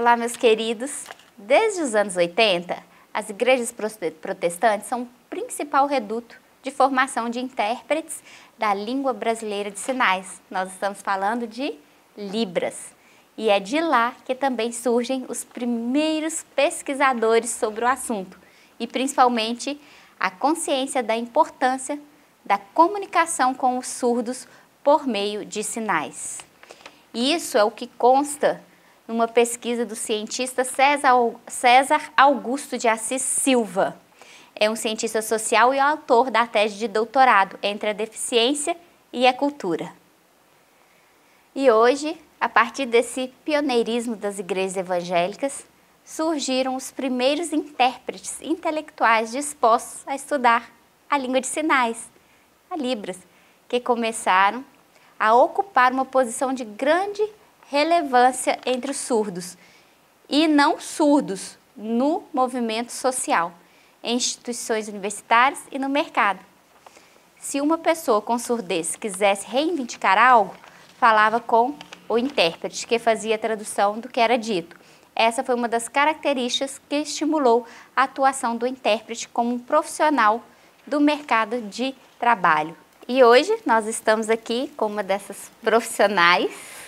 Olá, meus queridos. Desde os anos 80, as igrejas protestantes são o principal reduto de formação de intérpretes da língua brasileira de sinais. Nós estamos falando de Libras. E é de lá que também surgem os primeiros pesquisadores sobre o assunto, e principalmente a consciência da importância da comunicação com os surdos por meio de sinais. Isso é o que consta numa pesquisa do cientista César Augusto de Assis Silva. É um cientista social e autor da tese de doutorado entre a deficiência e a cultura. E hoje a partir desse pioneirismo das igrejas evangélicas, surgiram os primeiros intérpretes intelectuais dispostos a estudar a língua de sinais, a Libras, que começaram a ocupar uma posição de grande relevância entre os surdos e não surdos no movimento social, em instituições universitárias e no mercado. Se uma pessoa com surdez quisesse reivindicar algo, falava com o intérprete, que fazia a tradução do que era dito. Essa foi uma das características que estimulou a atuação do intérprete como um profissional do mercado de trabalho. E hoje nós estamos aqui com uma dessas profissionais,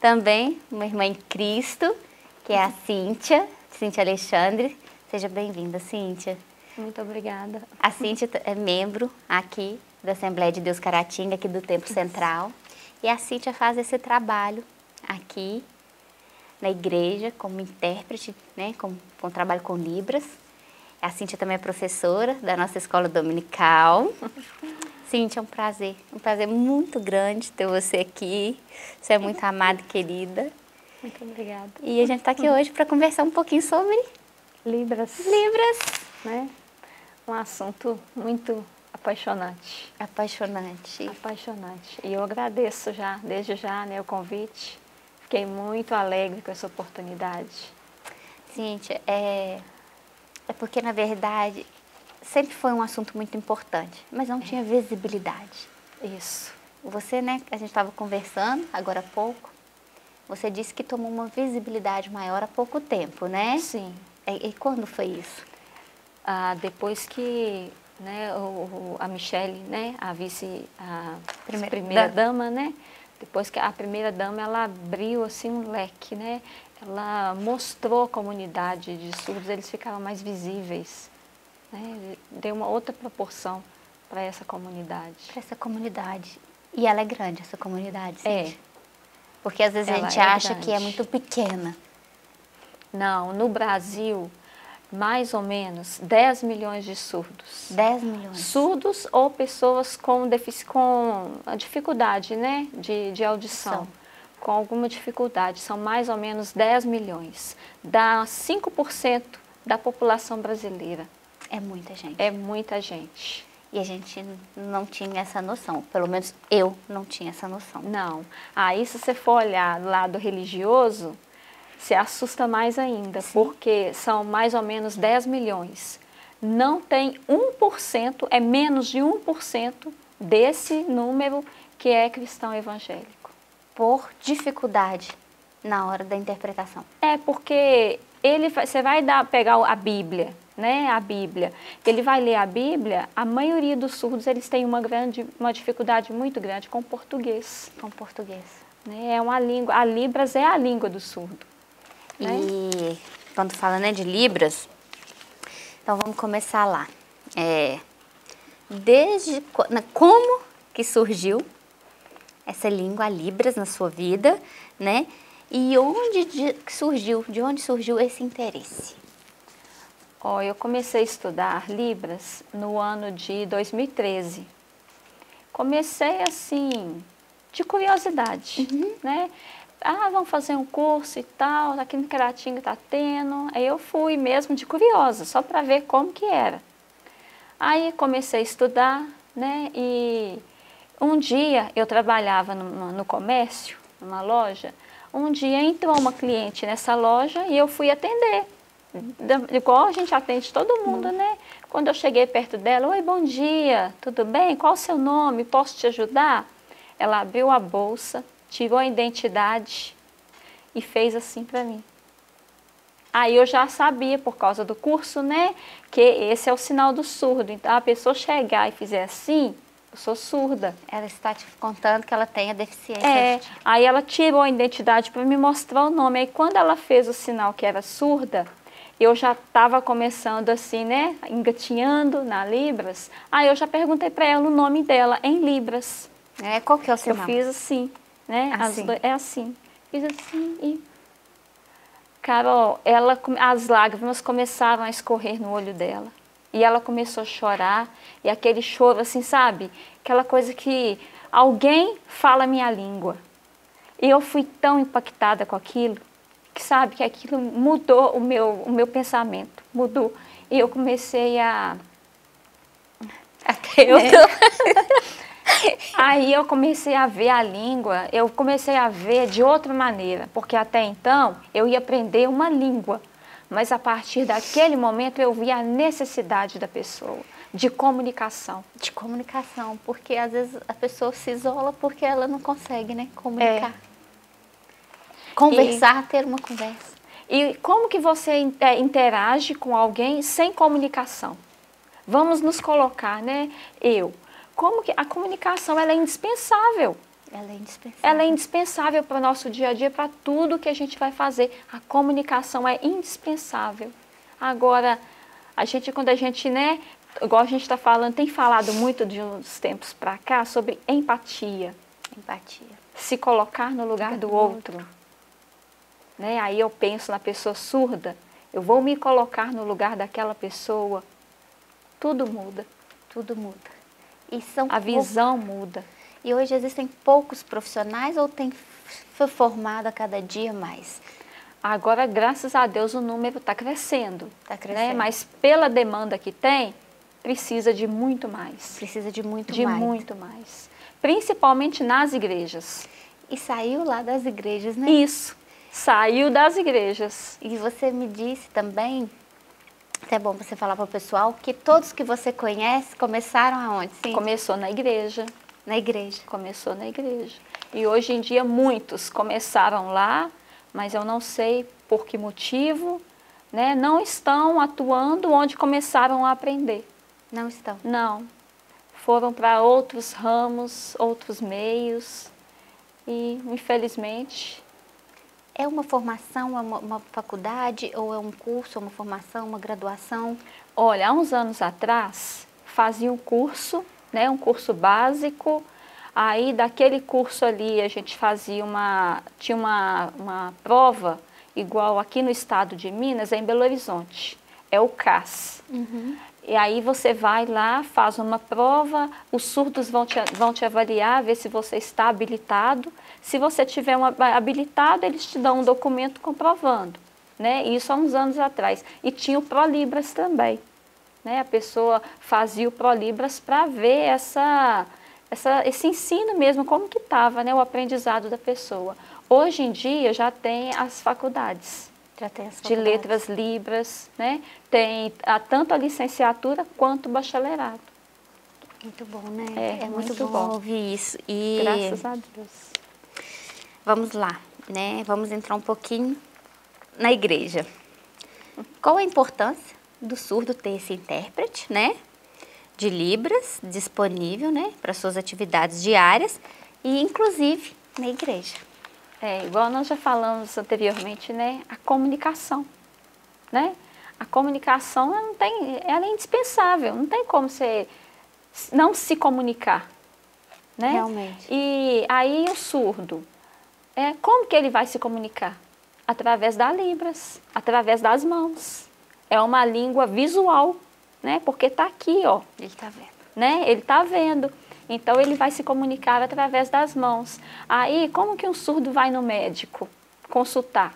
também uma irmã em Cristo, que é a Cíntia, Cíntia Alexandre. Seja bem-vinda, Cíntia. Muito obrigada. A Cíntia é membro aqui da Assembleia de Deus Caratinga, aqui do Templo Central. E a Cíntia faz esse trabalho aqui na igreja como intérprete, né, com, com trabalho com Libras. A Cíntia também é professora da nossa escola dominical. Cíntia, é um prazer, um prazer muito grande ter você aqui. Você é muito amada e querida. Muito obrigada. E a gente está aqui hoje para conversar um pouquinho sobre Libras. Libras. Né? Um assunto muito Apaixonante. Apaixonante. Apaixonante. E eu agradeço já, desde já, né, o convite. Fiquei muito alegre com essa oportunidade. Cíntia, é, é porque, na verdade, sempre foi um assunto muito importante, mas não é. tinha visibilidade. Isso. Você, né, a gente estava conversando agora há pouco, você disse que tomou uma visibilidade maior há pouco tempo, né? Sim. E, e quando foi isso? Ah, depois que né, o, a Michelle, né, a vice, a primeira, primeira dama, né, depois que a primeira dama ela abriu assim um leque, né, ela mostrou a comunidade de surdos, eles ficaram mais visíveis, né, deu uma outra proporção para essa comunidade. Para essa comunidade. E ela é grande, essa comunidade, sim. É. Porque às vezes ela a gente é acha grande. que é muito pequena. Não, no Brasil, mais ou menos 10 milhões de surdos. 10 milhões. Surdos ou pessoas com, com dificuldade né, de, de audição. São. Com alguma dificuldade. São mais ou menos 10 milhões. Dá 5% da população brasileira. É muita gente. É muita gente. E a gente não tinha essa noção. Pelo menos eu não tinha essa noção. Não. Aí, se você for olhar do lado religioso, se assusta mais ainda, Sim. porque são mais ou menos 10 milhões. Não tem 1%, é menos de 1% desse número que é cristão evangélico. Por dificuldade na hora da interpretação. É porque ele, você vai dar, pegar a Bíblia, né, a Bíblia, ele vai ler a Bíblia, a maioria dos surdos eles têm uma grande, uma dificuldade muito grande com português. Com português. Né, é uma língua, a Libras é a língua do surdo. Né? E quando fala né, de Libras, então vamos começar lá. É, desde como que surgiu essa língua Libras na sua vida, né? E onde de, surgiu, de onde surgiu esse interesse? Oh, eu comecei a estudar Libras no ano de 2013. Comecei assim, de curiosidade, uhum. né? ah, vamos fazer um curso e tal, aqui no Caratinga está tendo. Aí eu fui mesmo de curiosa, só para ver como que era. Aí comecei a estudar, né, e um dia eu trabalhava no, no comércio, numa loja, um dia entrou uma cliente nessa loja e eu fui atender. Igual a gente atende todo mundo, né? Quando eu cheguei perto dela, oi, bom dia, tudo bem? Qual o seu nome? Posso te ajudar? Ela abriu a bolsa, tirou a identidade e fez assim para mim. Aí eu já sabia, por causa do curso, né, que esse é o sinal do surdo. Então, a pessoa chegar e fizer assim, eu sou surda. Ela está te contando que ela tem a deficiência. É, aí ela tirou a identidade para me mostrar o nome. Aí quando ela fez o sinal que era surda, eu já estava começando assim, né, engatinhando na Libras. Aí eu já perguntei para ela o nome dela em Libras. É, qual que é o sinal? Eu fiz assim, né? Assim. É assim. Fiz assim e... Carol, ela, as lágrimas começaram a escorrer no olho dela. E ela começou a chorar. E aquele choro, assim, sabe? Aquela coisa que alguém fala minha língua. E eu fui tão impactada com aquilo, que sabe, que aquilo mudou o meu, o meu pensamento. Mudou. E eu comecei a... Até eu tô... Aí eu comecei a ver a língua, eu comecei a ver de outra maneira, porque até então eu ia aprender uma língua, mas a partir daquele momento eu vi a necessidade da pessoa de comunicação. De comunicação, porque às vezes a pessoa se isola porque ela não consegue, né, comunicar. É. Conversar, e, ter uma conversa. E como que você é, interage com alguém sem comunicação? Vamos nos colocar, né? Eu, como que a comunicação ela é indispensável. Ela é indispensável. Ela é indispensável para o nosso dia a dia, para tudo que a gente vai fazer. A comunicação é indispensável. Agora, a gente, quando a gente, né, igual a gente está falando, tem falado muito de uns tempos para cá sobre empatia. Empatia. Se colocar no lugar do outro. Né? Aí eu penso na pessoa surda, eu vou me colocar no lugar daquela pessoa. Tudo muda. Tudo muda. E são a visão muda. E hoje existem poucos profissionais ou tem formado a cada dia mais? Agora, graças a Deus, o número está crescendo. Está crescendo. Né? Mas pela demanda que tem, precisa de muito mais. Precisa de muito de mais. De muito mais. Principalmente nas igrejas. E saiu lá das igrejas, né? Isso. Saiu das igrejas. E você me disse também é bom você falar para o pessoal que todos que você conhece começaram aonde? Sim. Começou na igreja. Na igreja. Começou na igreja. E hoje em dia muitos começaram lá, mas eu não sei por que motivo, né? Não estão atuando onde começaram a aprender. Não estão? Não. Foram para outros ramos, outros meios e, infelizmente, é uma formação, é uma, uma faculdade, ou é um curso, é uma formação, uma graduação? Olha, há uns anos atrás, fazia um curso, né, um curso básico, aí daquele curso ali a gente fazia uma, tinha uma, uma prova, igual aqui no estado de Minas, é em Belo Horizonte, é o CAS. Uhum. E aí você vai lá, faz uma prova, os surdos vão te, vão te avaliar, ver se você está habilitado, se você tiver um habilitado, eles te dão um documento comprovando. Né? Isso há uns anos atrás. E tinha o ProLibras também. Né? A pessoa fazia o ProLibras para ver essa, essa, esse ensino mesmo, como que estava né? o aprendizado da pessoa. Hoje em dia já tem as faculdades. De letras libras, né? Tem a, tanto a licenciatura quanto o bacharelado. Muito bom, né? É, é muito, muito bom. bom ouvir isso. E... Graças a Deus. Vamos lá, né? Vamos entrar um pouquinho na igreja. Qual a importância do surdo ter esse intérprete, né? De Libras disponível, né? Para suas atividades diárias e, inclusive, na igreja. É, igual nós já falamos anteriormente, né? A comunicação, né? A comunicação ela não tem, ela é indispensável, não tem como você não se comunicar, né? Realmente. E aí o surdo, é, como que ele vai se comunicar? Através da Libras, através das mãos. É uma língua visual, né? Porque está aqui, ó. Ele está vendo. Né? Ele está vendo. Então ele vai se comunicar através das mãos. Aí, como que um surdo vai no médico consultar?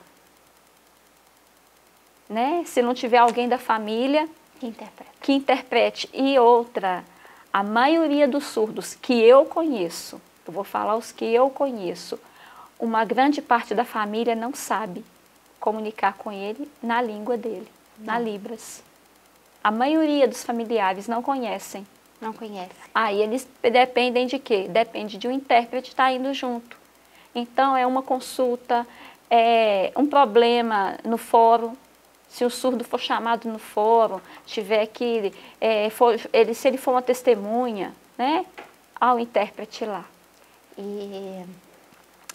Né? Se não tiver alguém da família que interprete. que interprete. E outra, a maioria dos surdos que eu conheço, eu vou falar os que eu conheço, uma grande parte da família não sabe comunicar com ele na língua dele, não. na Libras. A maioria dos familiares não conhecem. Não conhece. Aí eles dependem de quê? Depende de um intérprete estar tá indo junto. Então é uma consulta, é um problema no fórum, Se o surdo for chamado no fórum, tiver que, é, for, ele, se ele for uma testemunha, né? Ao intérprete lá. E,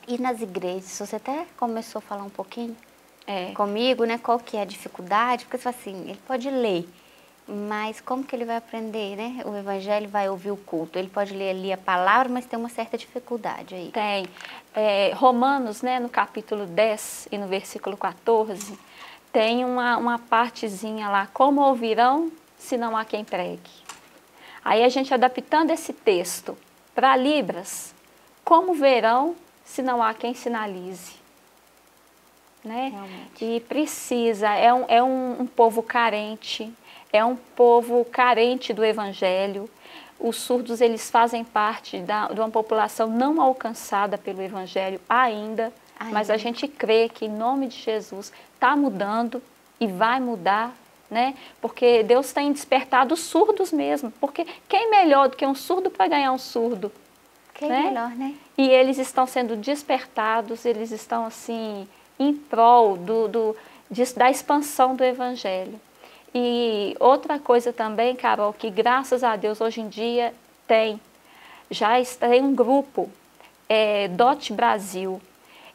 e nas igrejas, você até começou a falar um pouquinho é. comigo, né? Qual que é a dificuldade? Porque você fala assim, ele pode ler, mas como que ele vai aprender, né? O evangelho vai ouvir o culto. Ele pode ler ali a palavra, mas tem uma certa dificuldade aí. Tem. É, Romanos, né, no capítulo 10 e no versículo 14, tem uma, uma partezinha lá, como ouvirão se não há quem pregue. Aí a gente adaptando esse texto para Libras, como verão se não há quem sinalize? Né? E precisa, é um, é um, um povo carente, é um povo carente do Evangelho. Os surdos eles fazem parte da, de uma população não alcançada pelo Evangelho ainda, ainda, mas a gente crê que em nome de Jesus está mudando e vai mudar, né? Porque Deus tem despertado os surdos mesmo. Porque quem melhor do que um surdo para ganhar um surdo? Quem né? melhor, né? E eles estão sendo despertados, eles estão assim em prol do, do, da expansão do Evangelho. E outra coisa também, Carol, que graças a Deus hoje em dia tem, já está em um grupo, é, DOT Brasil.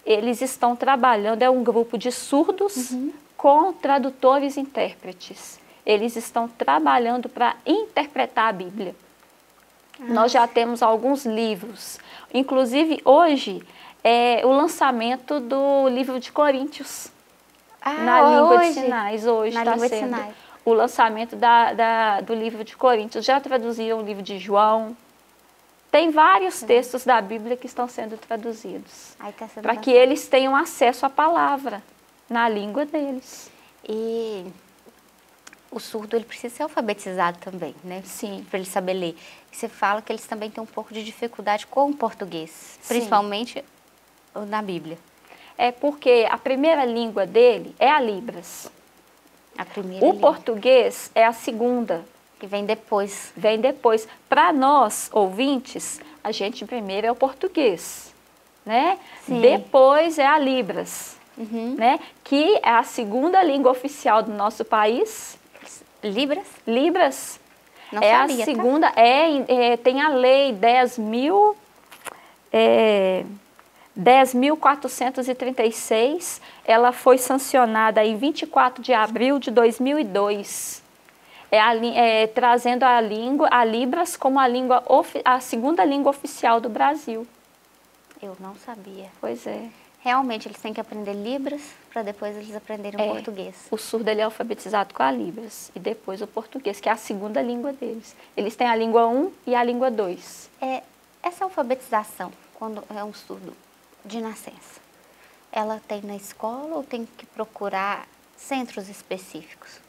Eles estão trabalhando, é um grupo de surdos uhum. com tradutores e intérpretes. Eles estão trabalhando para interpretar a Bíblia. Ah. Nós já temos alguns livros. Inclusive, hoje, é o lançamento do livro de Coríntios. Ah, na língua hoje, de sinais, hoje está sendo o lançamento da, da, do livro de Coríntios. Já traduziram o livro de João. Tem vários textos da Bíblia que estão sendo traduzidos. Tá para que eles tenham acesso à palavra na língua deles. E o surdo ele precisa ser alfabetizado também, né? Sim. Para ele saber ler. E você fala que eles também têm um pouco de dificuldade com o português, Sim. principalmente na Bíblia. É porque a primeira língua dele é a Libras. O português é a segunda. Que vem depois. Vem depois. Para nós, ouvintes, a gente primeiro é o português, né? Sim. Depois é a Libras, uhum. né? Que é a segunda língua oficial do nosso país. Libras? Libras. Não é sabia, a tá? segunda, tá? é, é, tem a lei 10 mil... É, 10.436, ela foi sancionada em 24 de abril de 2002, é a, é, trazendo a língua, a Libras como a, língua, a segunda língua oficial do Brasil. Eu não sabia. Pois é. Realmente, eles têm que aprender Libras para depois eles aprenderem é, português. O surdo ele é alfabetizado com a Libras e depois o português, que é a segunda língua deles. Eles têm a língua 1 e a língua 2. É, essa alfabetização, quando é um surdo, de nascença, ela tem na escola ou tem que procurar centros específicos?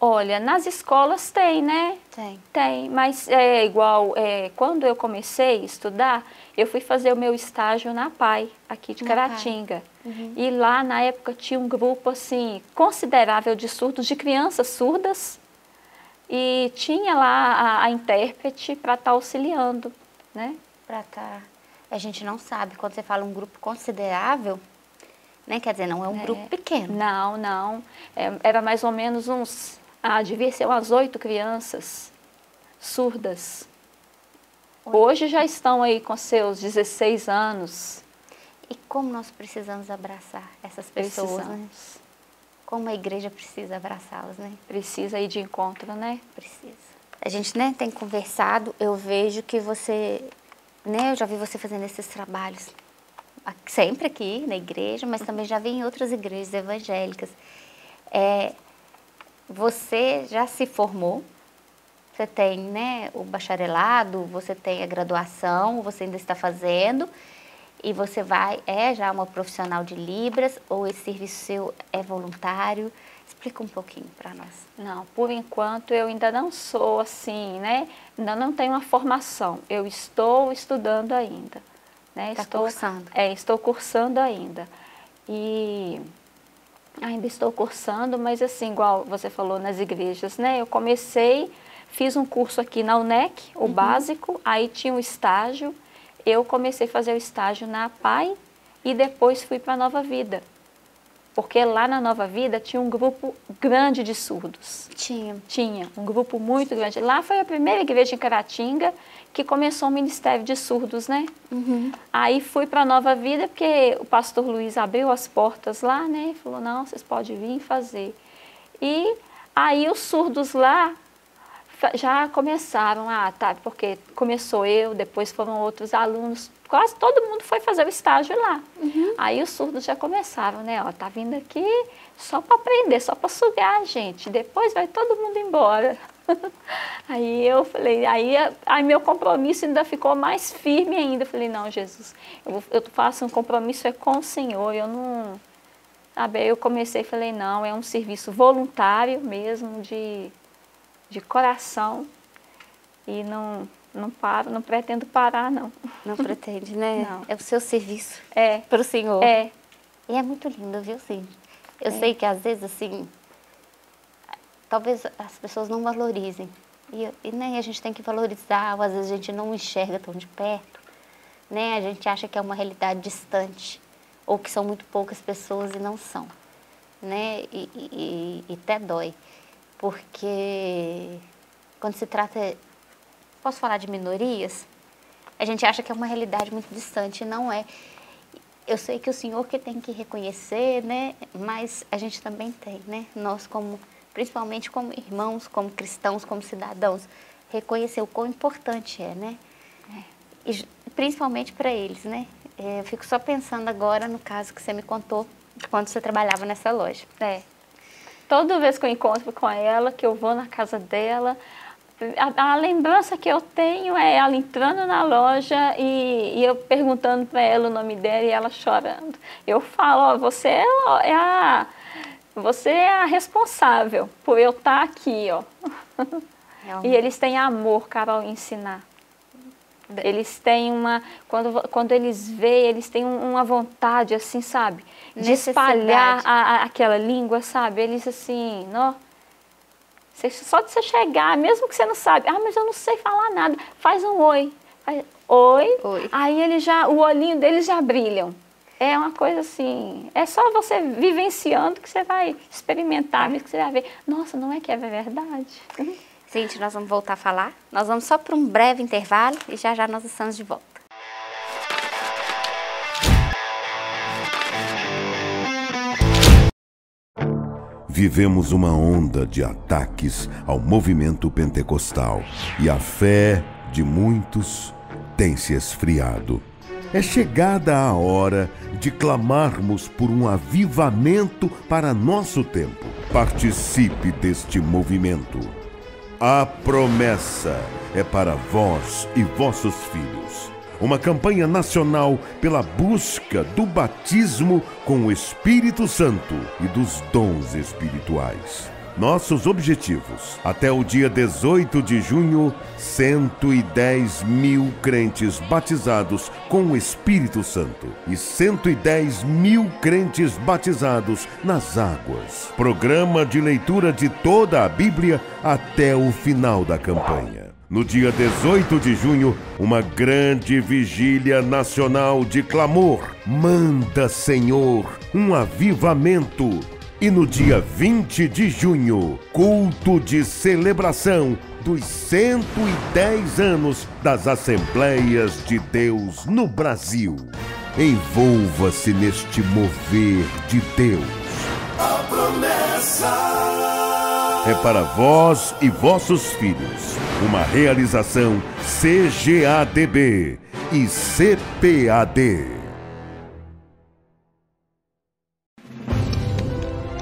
Olha, nas escolas tem, né? Tem. Tem, mas é igual, é, quando eu comecei a estudar, eu fui fazer o meu estágio na PAI, aqui de na Caratinga. Uhum. E lá, na época, tinha um grupo, assim, considerável de surdos, de crianças surdas, e tinha lá a, a intérprete para estar tá auxiliando, né? Para estar... Tá a gente não sabe. Quando você fala um grupo considerável, né? Quer dizer, não é um é, grupo pequeno. Não, não. É, era mais ou menos uns, ah, devia ser umas oito crianças surdas. Hoje já estão aí com seus 16 anos. E como nós precisamos abraçar essas pessoas, né? Como a igreja precisa abraçá-las, né? Precisa ir de encontro, né? Precisa. A gente né, tem conversado, eu vejo que você né, eu já vi você fazendo esses trabalhos sempre aqui na igreja, mas também já vi em outras igrejas evangélicas. É, você já se formou, você tem né, o bacharelado, você tem a graduação, você ainda está fazendo, e você vai, é já uma profissional de Libras, ou esse serviço seu é voluntário? Explica um pouquinho para nós. Não, por enquanto eu ainda não sou assim, né? Ainda não tenho uma formação. Eu estou estudando ainda. Né? Está cursando. É, estou cursando ainda. E ainda estou cursando, mas assim, igual você falou nas igrejas, né? Eu comecei, fiz um curso aqui na UNEC, o uhum. básico, aí tinha um estágio. Eu comecei a fazer o estágio na PAI e depois fui para a Nova Vida. Porque lá na Nova Vida tinha um grupo grande de surdos. Tinha. Tinha, um grupo muito grande. Lá foi a primeira igreja em Caratinga que começou o ministério de surdos, né? Uhum. Aí fui para a Nova Vida, porque o pastor Luiz abriu as portas lá, né? E falou, não, vocês podem vir fazer. E aí os surdos lá já começaram, ah, tá, porque começou eu, depois foram outros alunos, quase todo mundo foi fazer o estágio lá. Uhum. Aí os surdos já começaram, né, ó, tá vindo aqui só para aprender, só para sugar a gente, depois vai todo mundo embora. aí eu falei, aí, aí meu compromisso ainda ficou mais firme ainda. Eu falei, não, Jesus, eu, eu faço um compromisso é com o Senhor, eu não... Sabe, eu comecei e falei, não, é um serviço voluntário mesmo, de de coração e não, não paro, não pretendo parar, não. Não pretende, né? Não. É o seu serviço É, para o Senhor. é, E é muito lindo, viu, sim. Eu É. sei que às vezes, assim, talvez as pessoas não valorizem. E, e né, a gente tem que valorizar, ou às vezes a gente não enxerga tão de perto. Né? A gente acha que é uma realidade distante, ou que são muito poucas pessoas e não são. Né? E, e, e- e até dói. Porque quando se trata. Posso falar de minorias? A gente acha que é uma realidade muito distante, e não é. Eu sei que o senhor que tem que reconhecer, né? Mas a gente também tem, né? Nós como, principalmente como irmãos, como cristãos, como cidadãos, reconhecer o quão importante é, né? E ju- principalmente para eles, né? É, eu fico só pensando agora no caso que você me contou quando você trabalhava nessa loja. é. Toda vez que eu encontro com ela, que eu vou na casa dela, a, a lembrança que eu tenho é ela entrando na loja e, e eu perguntando para ela o nome dela e ela chorando. Eu falo, ó, você é, a- é a você é a responsável por eu estar aqui, ó. Realmente. E eles têm amor, Carol, em ensinar. Eles têm uma. Quando, quando eles veem, eles têm um- uma vontade, assim, sabe? De espalhar a- a- aquela língua, sabe? Eles, assim. Você- só de você chegar, mesmo que você não sabe, ah, mas eu não sei falar nada, faz um oi. Faz, oi. Oi. Aí ele já, o olhinho deles já brilham. É uma coisa assim, é só você vivenciando que você vai experimentar, mesmo que você vai ver, nossa, não é que é verdade? Gente, nós vamos voltar a falar. Nós vamos só para um breve intervalo e já já nós estamos de volta. Vivemos uma onda de ataques ao movimento pentecostal e a fé de muitos tem se esfriado. É chegada a hora de clamarmos por um avivamento para nosso tempo. Participe deste movimento. A promessa é para vós e vossos filhos. Uma campanha nacional pela busca do batismo com o Espírito Santo e dos dons espirituais. Nossos objetivos: até o dia 18 de junho, 110 mil crentes batizados com o Espírito Santo e 110 mil crentes batizados nas águas. Programa de leitura de toda a Bíblia até o final da campanha. No dia 18 de junho, uma grande vigília nacional de clamor. Manda, Senhor, um avivamento. E no dia 20 de junho, culto de celebração dos 110 anos das Assembleias de Deus no Brasil. Envolva-se neste mover de Deus. É para vós e vossos filhos. Uma realização CGADB e CPAD.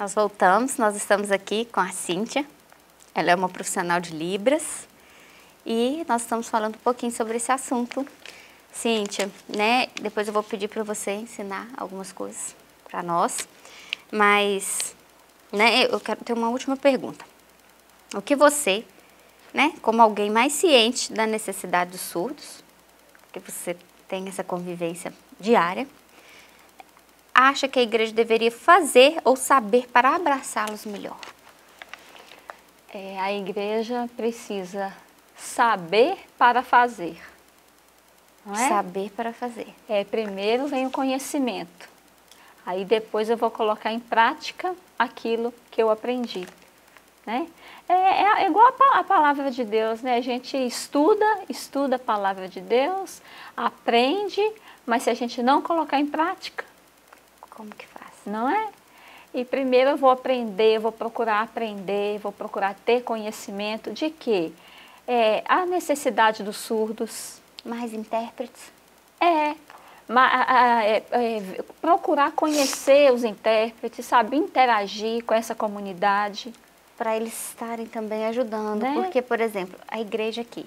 Nós voltamos, nós estamos aqui com a Cíntia. Ela é uma profissional de Libras e nós estamos falando um pouquinho sobre esse assunto. Cíntia, né? Depois eu vou pedir para você ensinar algumas coisas para nós, mas, né? Eu quero ter uma última pergunta. O que você, né? Como alguém mais ciente da necessidade dos surdos, que você tem essa convivência diária, acha que a igreja deveria fazer ou saber para abraçá-los melhor? É, a igreja precisa saber para fazer. Não é? Saber para fazer. É, primeiro vem o conhecimento. Aí depois eu vou colocar em prática aquilo que eu aprendi. Né? É, é, é igual a, a, palavra de Deus, né? A gente estuda, estuda a palavra de Deus, aprende, mas se a gente não colocar em prática, como que faz? Não é? E primeiro eu vou aprender, vou procurar aprender, vou procurar ter conhecimento de que é, a necessidade dos surdos. Mais intérpretes? É, é, é, procurar conhecer os intérpretes, saber interagir com essa comunidade. Para eles estarem também ajudando, né? porque, por exemplo, a igreja aqui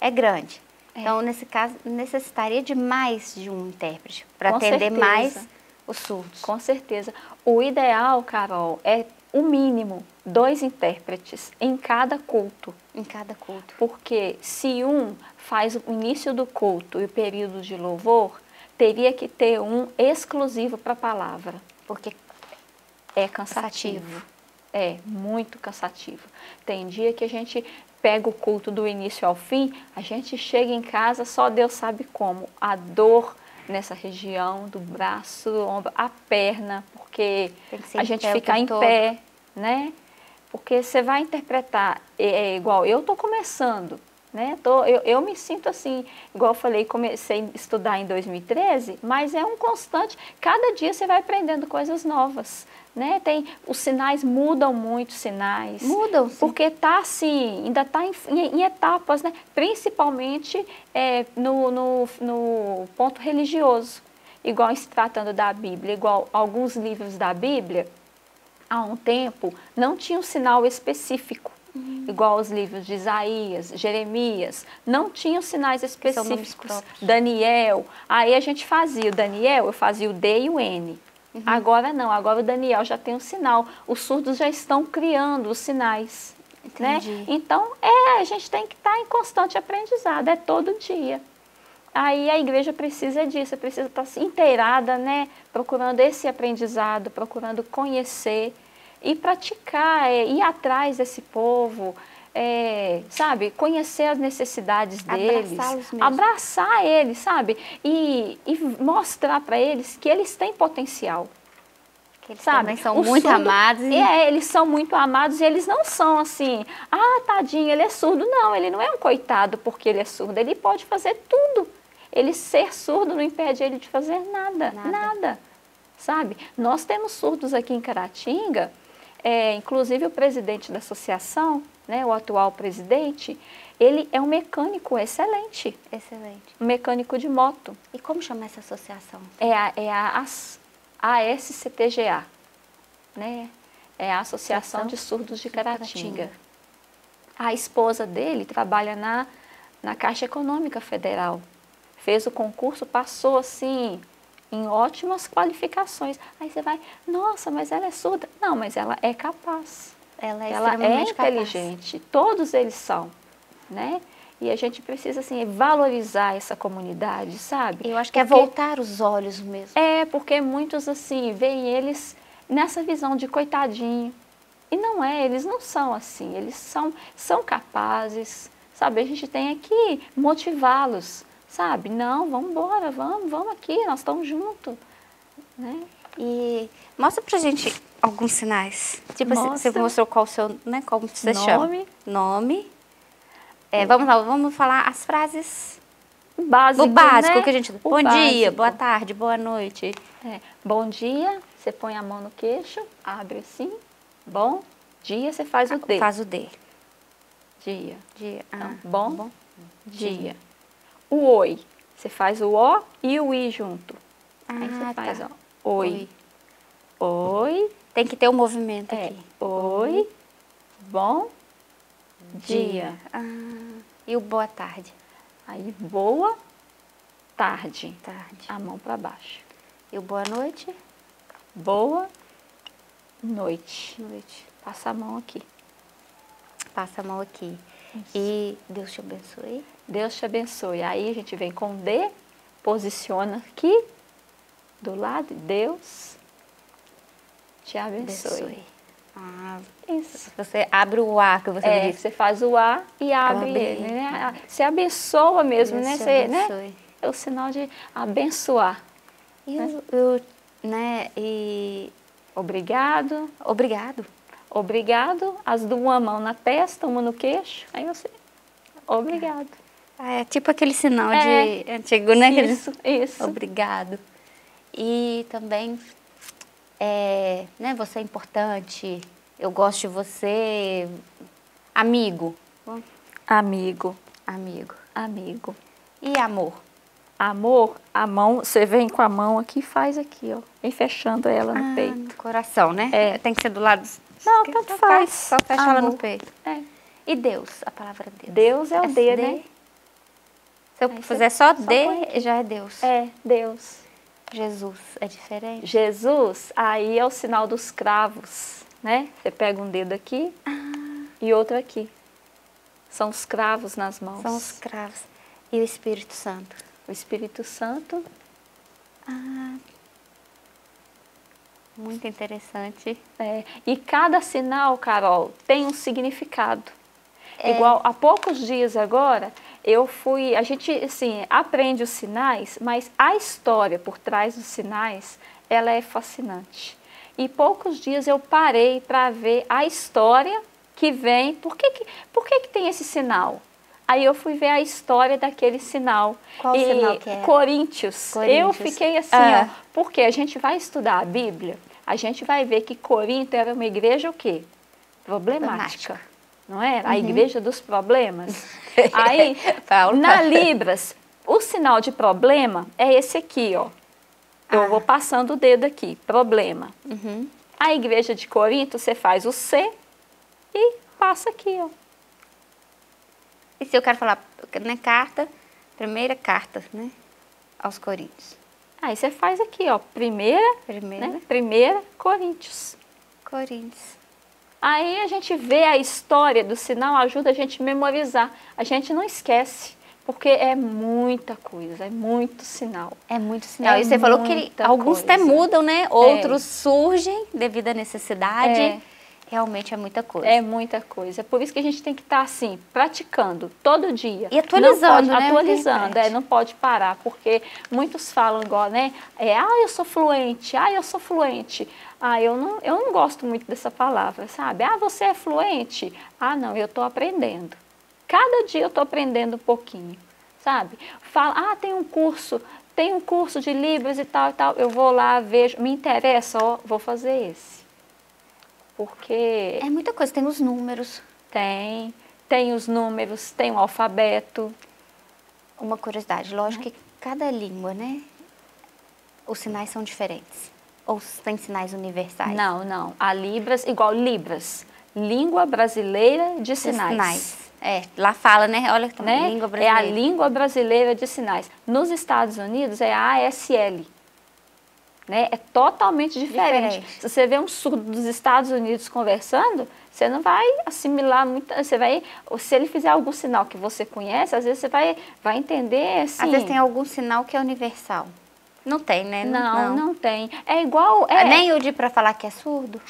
é grande. É. Então, nesse caso, necessitaria de mais de um intérprete para atender certeza. mais os surdos. Com certeza. O ideal, Carol, é o mínimo dois intérpretes em cada culto. Em cada culto. Porque se um faz o início do culto e o período de louvor, teria que ter um exclusivo para a palavra. Porque é cansativo. cansativo. É, muito cansativo. Tem dia que a gente pega o culto do início ao fim, a gente chega em casa, só Deus sabe como. A dor nessa região do braço, do ombro, a perna, porque a gente fica em todo. pé, né? Porque você vai interpretar, é, é igual, eu estou começando, né? Tô, eu, eu me sinto assim, igual eu falei, comecei a estudar em 2013, mas é um constante, cada dia você vai aprendendo coisas novas, né? Tem, os sinais mudam muito, sinais. Mudam, sim. Porque está assim, ainda está em, em, em, etapas, né? Principalmente é, no, no, no ponto religioso. Igual se tratando da Bíblia, igual alguns livros da Bíblia, há um tempo, não tinha um sinal específico. Uhum. Igual os livros de Isaías, Jeremias, não tinham sinais específicos. Daniel, aí a gente fazia o Daniel, eu fazia o D e o N. Uhum. Agora não, agora o Daniel já tem um sinal. Os surdos já estão criando os sinais. Né? Então, é, a gente tem que estar tá em constante aprendizado, é todo dia. Aí a igreja precisa disso, precisa estar tá inteirada, né? procurando esse aprendizado, procurando conhecer e praticar, é, ir atrás desse povo, é, sabe, conhecer as necessidades deles, abraçar eles, sabe, e, e mostrar para eles que eles têm potencial. Que eles sabe? também são o muito surdo, amados. E... É, eles são muito amados e eles não são assim, ah, tadinho, ele é surdo. Não, ele não é um coitado porque ele é surdo, ele pode fazer tudo. Ele ser surdo não impede ele de fazer nada, nada. nada sabe? Nós temos surdos aqui em Caratinga, é, inclusive o presidente da associação, né, o atual presidente, ele é um mecânico excelente. Excelente. Um mecânico de moto. E como chama essa associação? É a, é a ASCTGA, né? É a Associação de Surdos de Caratinga. A esposa dele trabalha na, na Caixa Econômica Federal. Fez o concurso, passou assim, em ótimas qualificações. Aí você vai, nossa, mas ela é surda. Não, mas ela é capaz. Ela é, ela é inteligente. Capaz. Todos eles são, né? E a gente precisa, assim, valorizar essa comunidade, sabe? Eu acho que é porque, é voltar os olhos mesmo. É, porque muitos, assim, veem eles nessa visão de coitadinho. E não é, eles não são assim. Eles são, são capazes, sabe? A gente tem que motivá-los sabe? Não, vamos embora, vamos, vamos aqui, nós estamos juntos, né? E mostra pra gente alguns sinais. Tipo, mostra. você mostrou qual o seu, né, como você Nome. chama? Nome. É, vamos lá, vamos falar as frases básico, o básico né? que a gente. O bom básico. dia, boa tarde, boa noite. É. Bom dia, você põe a mão no queixo, abre assim. Bom dia, você faz o D. Faz o D. Dia. Dia. Ah, então, bom, bom dia. dia o oi. Você faz o O e o I junto. Ah, Aí você faz, tá. ó, oi. Oi. Tem que ter um movimento É. aqui. Oi. Bom dia. Ah, e o boa tarde? Aí, boa tarde. Tarde. A mão para baixo. E o boa noite? Boa noite. Noite. Passa a mão aqui. Passa a mão aqui. E Deus te abençoe. Deus te abençoe. Aí a gente vem com D, posiciona aqui do lado. Deus te abençoe. Abençoe. Ah, Isso. você abre o ar que você É, você faz o A e abre ele, né? Você abençoa mesmo, Deus né? Você, né? abençoe. É o sinal de abençoar. E eu, eu, né, e Obrigado, obrigado. Obrigado. As duas uma mão na testa, uma no queixo. Aí você, obrigado. É tipo aquele sinal É. de antigo, né? Aquele- Isso, isso. Obrigado. E também, é, né, você é importante, eu gosto de você, amigo, Amigo, amigo. amigo. E amor? Amor, a mão, você vem com a mão aqui e faz aqui, ó. Vem fechando ela no Ah, peito. no coração, né? É. Tem que ser do lado... Não, tanto faz. Só fecha ela no Amor. peito. É. E Deus, a palavra Deus? Deus é o D, né? Se eu Aí fizer só só D, já é Deus. É, Deus. Jesus, é diferente? Jesus, aí é o sinal dos cravos, né? Você pega um dedo aqui e outro aqui. São os cravos nas mãos. São os cravos. E o Espírito Santo? O Espírito Santo. Ah, muito interessante. é, e cada sinal, Carol, tem um significado. É. Igual, há poucos dias agora, eu fui. A gente, assim, aprende os sinais, mas a história por trás dos sinais, ela é fascinante. E poucos dias eu parei para ver a história que vem. Por que, que, por que, que tem esse sinal? Aí eu fui ver a história daquele sinal. Qual e sinal que era? Coríntios. Eu Coríntios. fiquei assim, Ah. ó, porque a gente vai estudar a Bíblia, a gente vai ver que Corinto era uma igreja o quê? Problemática. Não era? A igreja dos problemas. Aí, na Libras, o sinal de problema é esse aqui, ó. Eu Ah. vou passando o dedo aqui, problema. Uhum. A igreja de Corinto, você faz o C e passa aqui, ó. E se eu quero falar, né, carta, primeira carta, né, aos Coríntios. Aí você faz aqui, ó, primeira, Primeira, né? Primeira Coríntios. Coríntios. Aí a gente vê a história do sinal, ajuda a gente a memorizar. A gente não esquece, porque é muita coisa, é muito sinal. É muito sinal. É e você falou que alguns até coisa. mudam, né? Outros surgem devido à necessidade. É. Realmente é muita coisa. É muita coisa. É por isso que a gente tem que estar assim, praticando todo dia. E atualizando, não pode, né? Atualizando, é, não pode parar, porque muitos falam igual, né? É, ah, eu sou fluente, ah, eu sou fluente. Ah, eu não, eu não gosto muito dessa palavra, sabe? Ah, você é fluente? Ah, não, eu estou aprendendo. Cada dia eu estou aprendendo um pouquinho, sabe? Fala, ah, tem um curso, tem um curso de Libras e tal e tal. Eu vou lá, vejo, me interessa, ó, vou fazer esse. Porque É muita coisa. Tem os números. tem, tem os números, tem o alfabeto. Uma curiosidade. Lógico que cada língua, né? Os sinais são diferentes. Ou tem sinais universais? Não, não. A Libras, igual Libras. Língua brasileira de Os sinais. É, lá fala, né? Olha que Né? língua É brasileira. a língua brasileira de sinais. Nos Estados Unidos é a ASL. Né? É totalmente diferente. Diferente. Se você vê um surdo dos Estados Unidos conversando, você não vai assimilar muito. Você vai, se ele fizer algum sinal que você conhece, às vezes você vai, vai entender assim. Às vezes tem algum sinal que é universal. Não tem, né? Não, não, tem. É igual. É, Nem o de pra falar que é surdo.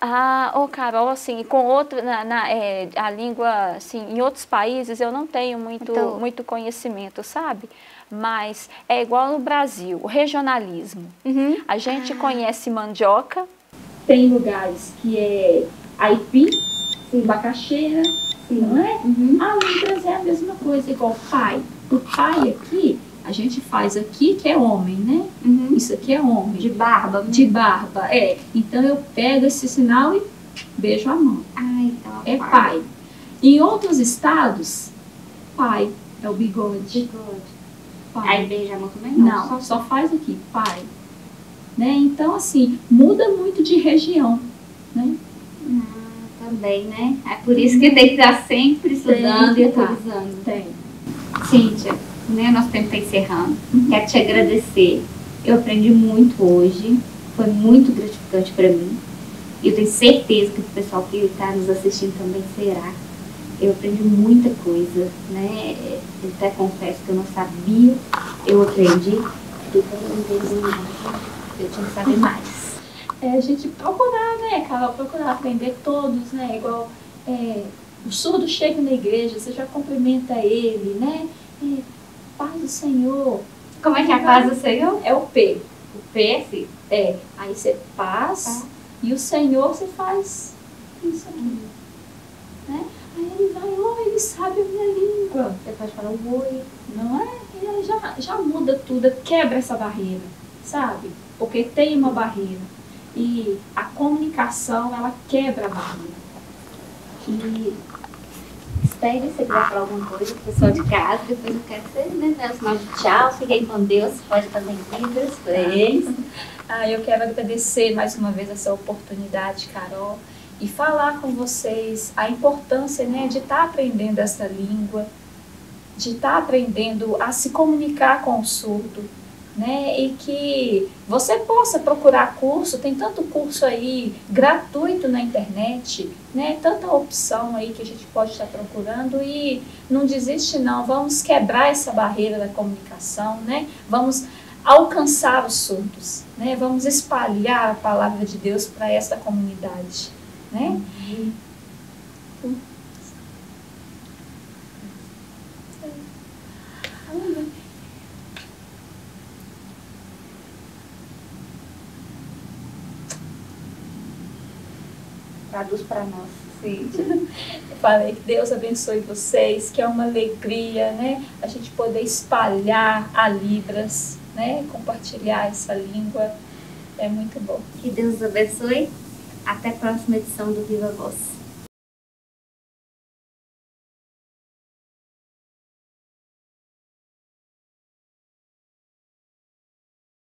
Ah, ô Carol, assim, com outro, na, na, é, a língua, assim, em outros países eu não tenho muito, Muito- muito conhecimento, sabe? Mas é igual no Brasil, o regionalismo. Uhum. A gente conhece mandioca, Tem lugares que é aipim, tem macaxeira, não é? A Libras é a mesma coisa, igual pai. O pai aqui, a gente faz aqui que é homem, né? Isso aqui é homem. De barba. De barba, é. Então eu pego esse sinal e beijo a mão. Ah, então. É pai. Em outros estados, pai é o bigode. Pai. Aí beija a mão também? Não, só faz aqui, pai. né? Então, assim, muda muito de região, né? Ah, também, né? É por isso que tem que estar sempre estudando Tem e tá. atualizando. Tem. Cíntia, né, nosso tempo está encerrando. Quero te agradecer. Eu aprendi muito hoje. Foi muito gratificante para mim. E eu tenho certeza que o pessoal que está nos assistindo também será. Eu aprendi muita coisa, né? Eu até confesso que eu não sabia, eu aprendi. Eu tinha que saber mais. É a gente procurar, né, Carol? Procurar aprender todos, né? Igual é, o surdo chega na igreja, você já cumprimenta ele, né? É, paz do Senhor. Como é que é a paz do Senhor? É o P. O P, assim. É. Aí você paz Paz. e o Senhor você faz isso aqui. Né? Aí ele vai, oh, ele sabe a minha língua. Você pode falar o oi. Não é? E aí já, já muda tudo, quebra essa barreira, sabe? Porque tem uma barreira. E a comunicação, ela quebra a barreira. E espere se quiser falar alguma coisa pro pessoal de casa. Depois eu quero que você né, dê o sinal de tchau. Fiquem com Deus. Pode fazer pra eles. Ah, eu quero agradecer mais uma vez essa oportunidade, Carol, e falar com vocês a importância né, de estar aprendendo essa língua, de estar aprendendo a se comunicar com o surdo, né? E que você possa procurar curso, tem tanto curso aí gratuito na internet, né? Tanta opção aí que a gente pode estar procurando e não desiste não, vamos quebrar essa barreira da comunicação, né? Vamos alcançar os surdos, né? Vamos espalhar a palavra de Deus para essa comunidade, né? Traduz para nós. Sim. Eu falei que Deus abençoe vocês, que é uma alegria, né? A gente poder espalhar a Libras, né? Compartilhar essa língua. É muito bom. Que Deus abençoe. Até a próxima edição do Viva Voz.